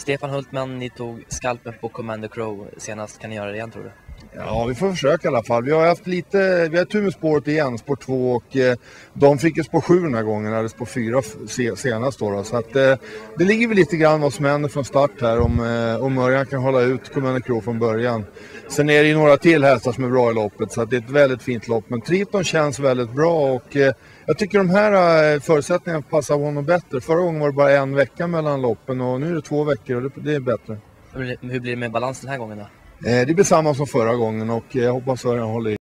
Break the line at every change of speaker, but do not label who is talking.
Stefan Hultman, ni tog skalpen på Commander Crow senast. Kan ni göra det igen tror du?
Ja, vi får försöka i alla fall. Vi har haft lite, vi har tur med spåret igen, spår 2 och eh, de fick ju spår 7 den här gången, eller spår 4 senast då, då. Så att eh, det ligger väl lite grann vad som händer från start här om, eh, om Örjan kan hålla ut Commander Crow från början. Sen är det ju några till hästar som är bra i loppet så att det är ett väldigt fint lopp. Men Triton känns väldigt bra och eh, jag tycker de här eh, förutsättningarna passar honom bättre. Förra gången var det bara en vecka mellan loppen och nu är det två veckor och det, det är bättre.
Hur, hur blir det med balans den här gången då?
Eh, det blir samma som förra gången och eh, jag hoppas att Örjan håller i.